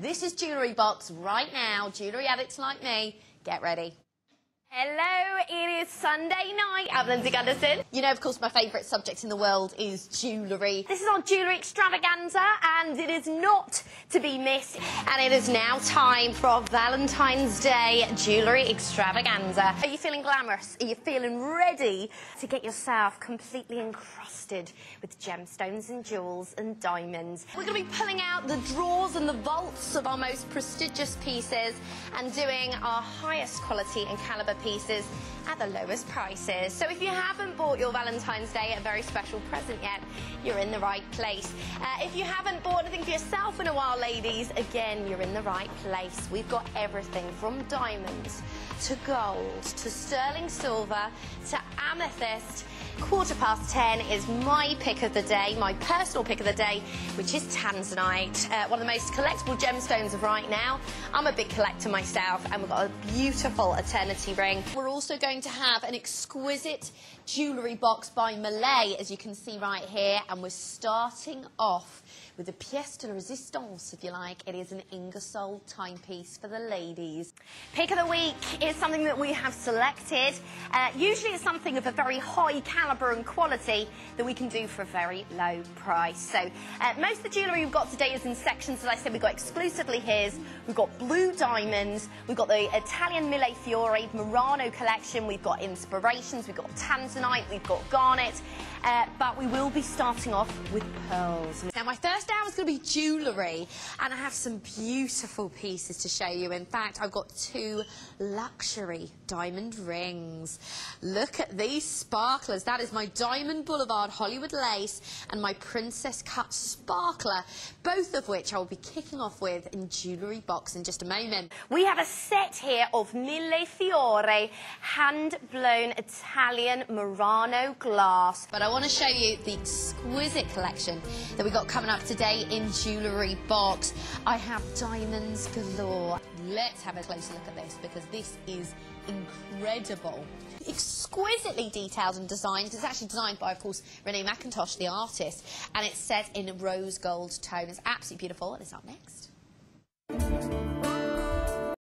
This is Jewellery Box right now. Jewellery addicts like me, get ready. Hello, it is Sunday night. I'm Lindsey Gundersen. You know, of course, my favourite subject in the world is jewellery. This is our jewellery extravaganza, and it is not to be missed. And it is now time for our Valentine's Day jewellery extravaganza. Are you feeling glamorous? Are you feeling ready to get yourself completely encrusted with gemstones and jewels and diamonds? We're going to be pulling out the drawers and the vaults of our most prestigious pieces and doing our highest quality and calibre pieces at the lowest prices. So if you haven't bought your Valentine's Day a very special present yet, you're in the right place. Uh, if you haven't bought anything for yourself in a while, ladies, again, you're in the right place. We've got everything from diamonds to gold to sterling silver to amethyst quarter past 10 is my pick of the day, my personal pick of the day, which is tanzanite, uh, one of the most collectible gemstones of right now. I'm a big collector myself, and we've got a beautiful eternity ring. We're also going to have an exquisite jewellery box by Malay, as you can see right here, and we're starting off with a pièce de résistance, if you like. It is an Ingersoll timepiece for the ladies. Pick of the week is something that we have selected. Uh, usually it's something of a very high calibre and quality that we can do for a very low price. So uh, most of the jewellery we've got today is in sections. As I said, we've got exclusively his. We've got blue diamonds. We've got the Italian Mille Fiori Murano collection. We've got inspirations. We've got tanzanite. We've got garnet. Uh, but we will be starting off with pearls. Now, my first hour is going to be jewellery, and I have some beautiful pieces to show you. In fact, I've got two luxury diamond rings. Look at these sparklers. That is my Diamond Boulevard Hollywood lace and my Princess Cut sparkler, both of which I will be kicking off with in Jewellery Box in just a moment. We have a set here of Mille Fiori hand-blown Italian Murano glass. But I want to show you the exquisite collection that we got coming up today in Jewellery I have diamonds galore. Let's have a closer look at this because this is incredible. Exquisitely detailed and designed. It's actually designed by, of course, Rennie Mackintosh, the artist, and it's set in a rose gold tone. It's absolutely beautiful, and it's up next.